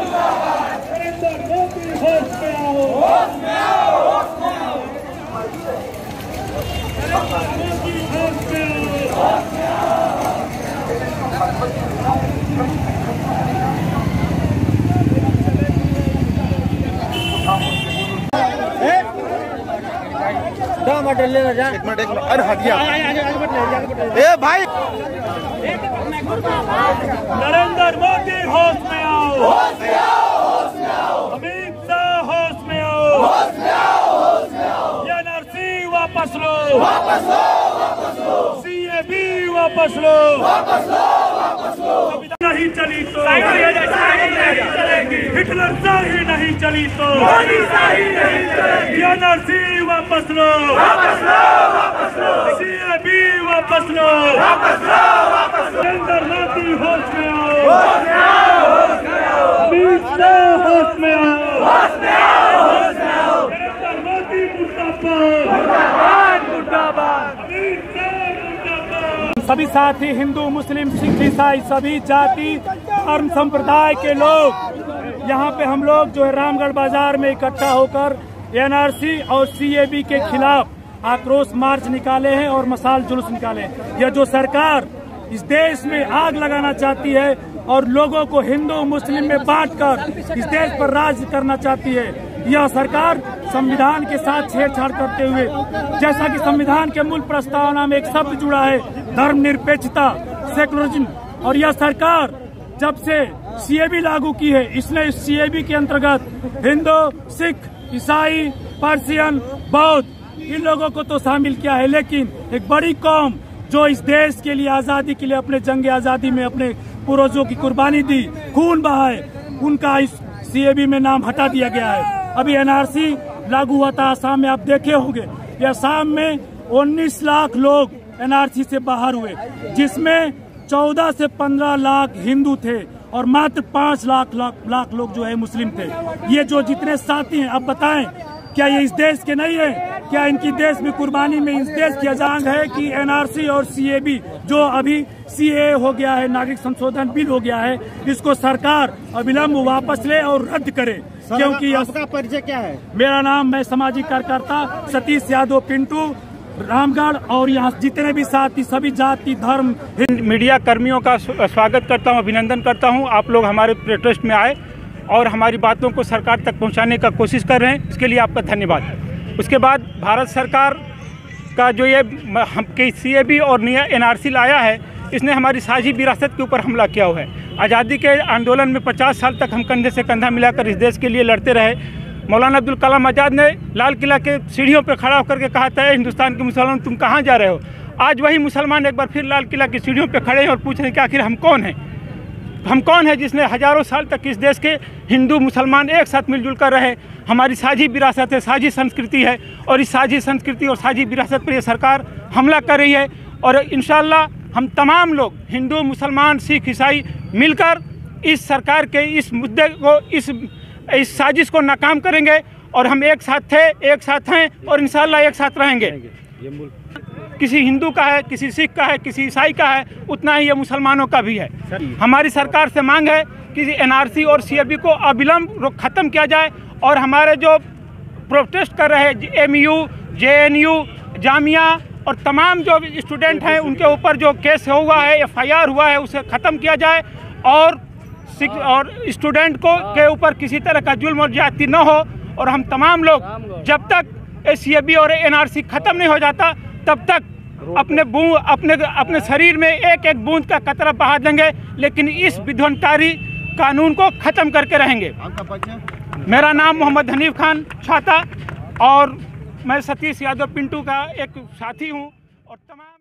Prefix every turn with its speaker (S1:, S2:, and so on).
S1: नरेंद्र मोदी होश में आओ मोदी होश में आओ
S2: एक मिनट एक मिनट अरे हटिया ए भाई
S1: नरेंद्र मोदी होश में आओ होश में आओ होश में आओ अमित शाह होश में आओ होश में आओ होश में आओ एनआरसी वापस लो वापस लो वापस लो सीएबी वापस लो वापस लो वापस लो नहीं चली तो हिटलर शाही नहीं चली तो एनआरसी वापस लो। वापस लो वापस लो। सीएबी वापस लो। वापस लो वापस लो। नरेंद्र मोदी होश में आओ। होश में आओ होश में आओ। शाह होश में आओ। होश में आओ होश में आओ। नरेंद्र मोदी मुर्दाबाद। मुर्दाबाद मुर्दाबाद। सभी साथी हिंदू मुस्लिम सिख ईसाई सभी जाति धर्म संप्रदाय के लोग यहाँ पे हम लोग जो है रामगढ़ बाज़ार में इकट्ठा होकर एनआरसी और सीएबी के खिलाफ आक्रोश मार्च निकाले हैं और मसाल जुलूस निकाले हैं। यह जो सरकार इस देश में आग लगाना चाहती है और लोगों को हिंदू मुस्लिम में बांटकर इस देश पर राज करना चाहती है यह सरकार संविधान के साथ छेड़छाड़ करते हुए जैसा कि संविधान के मूल प्रस्तावना में एक शब्द जुड़ा है धर्मनिरपेक्षता सेकुलरिज्म और यह सरकार जब से सीएबी लागू की है इसने इस सीएबी के अंतर्गत हिंदू सिख ईसाई, पर्सियन, बौद्ध, इन लोगों को तो शामिल किया है। लेकिन एक बड़ी कौम जो इस देश के लिए आज़ादी के लिए अपने जंग आज़ादी में अपने पूर्वजों की कुर्बानी दी, खून बहाए, उनका इस सीएबी में नाम हटा दिया गया है। अभी एनआरसी लागू हुआ था, आसाम में आप देखे होंगे। ये आसाम में 19 लाख लोग एनआरसी से बाहर हुए, जिसमें 14 से 15 लाख हिंदू थे। और मात्र 5 लाख लाख लाख लोग जो है मुस्लिम थे। ये जो जितने साथी हैं अब बताएँ क्या ये इस देश के नहीं है? क्या इनकी देश में कुर्बानी में इस देश की अजांग है कि एनआरसी और सीएबी जो अभी सीए हो गया है नागरिक संशोधन बिल हो गया है इसको सरकार अविलंब वापस ले और रद्द करे? क्योंकि
S2: आपका परिचय क्या है?
S1: मेरा नाम मैं सामाजिक कार्यकर्ता सतीश यादव पिंटू रामगढ़ और यहाँ जितने भी साथी, सभी जाति, धर्म मीडिया कर्मियों का स्वागत करता हूँ, अभिनंदन करता हूँ। आप लोग हमारे प्रोटेस्ट में आए और हमारी बातों को सरकार तक पहुँचाने का कोशिश कर रहे हैं। इसके लिए आपका धन्यवाद। उसके बाद भारत सरकार का जो ये हम के सी और एन आर सी लाया है, इसने हमारी साझी विरासत के ऊपर हमला किया हुआ है। आज़ादी के आंदोलन में 50 साल तक हम कंधे से कंधा मिलाकर इस देश के लिए लड़ते रहे। मौलाना अब्दुल कलाम आज़ाद ने लाल किला के सीढ़ियों पर खड़ा होकर के कहा था हिंदुस्तान के मुसलमान, तुम कहाँ जा रहे हो? आज वही मुसलमान एक बार फिर लाल किला की सीढ़ियों पर खड़े हैं और पूछ रहे हैं कि आखिर हम कौन हैं? हम कौन है जिसने हज़ारों साल तक इस देश के हिंदू मुसलमान एक साथ मिलजुल कर रहे? हमारी साझी विरासत है, साझी संस्कृति है और इस साझी संस्कृति और साझी विरासत पर यह सरकार हमला कर रही है और इन हम तमाम लोग, हिंदू, मुसलमान, सिख, ईसाई मिलकर इस सरकार के इस मुद्दे को, इस इस साजिश को नाकाम करेंगे और हम एक साथ थे, एक साथ हैं और इंशाल्लाह एक साथ रहेंगे। किसी हिंदू का है, किसी सिख का है, किसी ईसाई का है, उतना ही ये मुसलमानों का भी है। हमारी सरकार से मांग है कि एनआरसी और सीएबी को अविलंब खत्म किया जाए और हमारे जो प्रोटेस्ट कर रहे हैं M U J N U Jamia और तमाम जो स्टूडेंट हैं, उनके ऊपर जो केस हुआ है एफ़ आई आर हुआ है, उसे ख़त्म किया जाए और और स्टूडेंट को के ऊपर किसी तरह का जुल्म और ज्यादती न हो और हम तमाम लोग जब तक ए और एनआरसी खत्म नहीं हो जाता तब तक अपने बूंद अपने अपने शरीर में एक एक बूंद का कतरा बहा देंगे लेकिन इस विध्वंसकारी कानून को खत्म करके रहेंगे। मेरा नाम मोहम्मद हनीफ खान छाता और मैं सतीश यादव पिंटू का एक साथी हूँ और तमाम